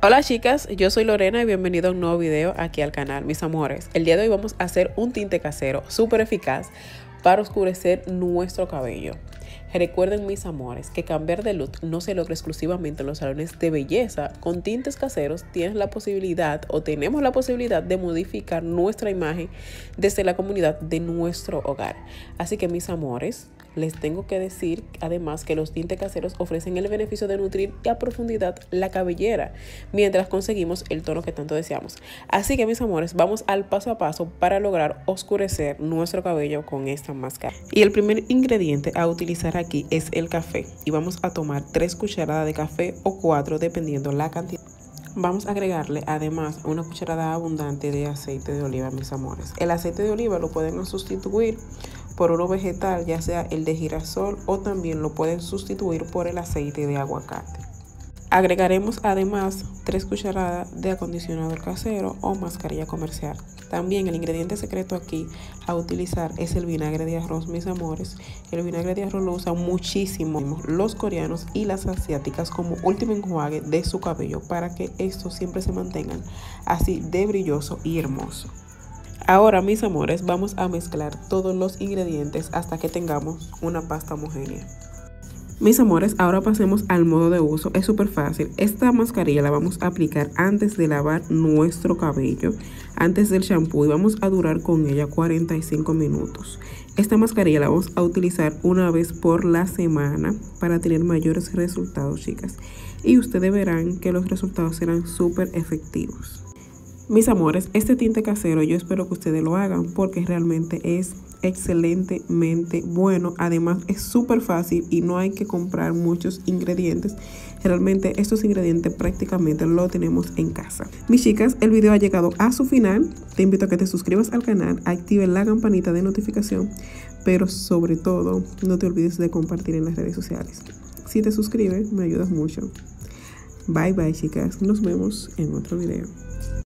Hola chicas, yo soy Lorena y bienvenido a un nuevo video aquí al canal, mis amores. El día de hoy vamos a hacer un tinte casero súper eficaz para oscurecer nuestro cabello. Recuerden mis amores que cambiar de look no se logra exclusivamente en los salones de belleza. Con tintes caseros tienes la posibilidad o tenemos la posibilidad de modificar nuestra imagen desde la comunidad de nuestro hogar. Así que mis amores, les tengo que decir además que los tintes caseros ofrecen el beneficio de nutrir a profundidad la cabellera mientras conseguimos el tono que tanto deseamos. Así que mis amores, vamos al paso a paso para lograr oscurecer nuestro cabello con esta máscara. Y el primer ingrediente a utilizar aquí es el café y vamos a tomar 3 cucharadas de café o 4 dependiendo la cantidad. Vamos a agregarle además una cucharada abundante de aceite de oliva, mis amores. El aceite de oliva lo pueden sustituir por uno vegetal, ya sea el de girasol o también lo pueden sustituir por el aceite de aguacate. Agregaremos además 3 cucharadas de acondicionador casero o mascarilla comercial. También el ingrediente secreto aquí a utilizar es el vinagre de arroz, mis amores. El vinagre de arroz lo usan muchísimo los coreanos y las asiáticas como último enjuague de su cabello para que estos siempre se mantengan así de brilloso y hermoso. Ahora, mis amores, vamos a mezclar todos los ingredientes hasta que tengamos una pasta homogénea. Mis amores, ahora pasemos al modo de uso. Es súper fácil. Esta mascarilla la vamos a aplicar antes de lavar nuestro cabello, antes del shampoo y vamos a durar con ella 45 minutos. Esta mascarilla la vamos a utilizar una vez por la semana para tener mayores resultados, chicas. Y ustedes verán que los resultados serán súper efectivos. Mis amores, este tinte casero yo espero que ustedes lo hagan porque realmente es excelentemente bueno. Además es súper fácil y no hay que comprar muchos ingredientes. Realmente estos ingredientes prácticamente lo tenemos en casa. Mis chicas, el video ha llegado a su final. Te invito a que te suscribas al canal, active la campanita de notificación, pero sobre todo no te olvides de compartir en las redes sociales. Si te suscribes, me ayudas mucho. Bye bye chicas, nos vemos en otro video.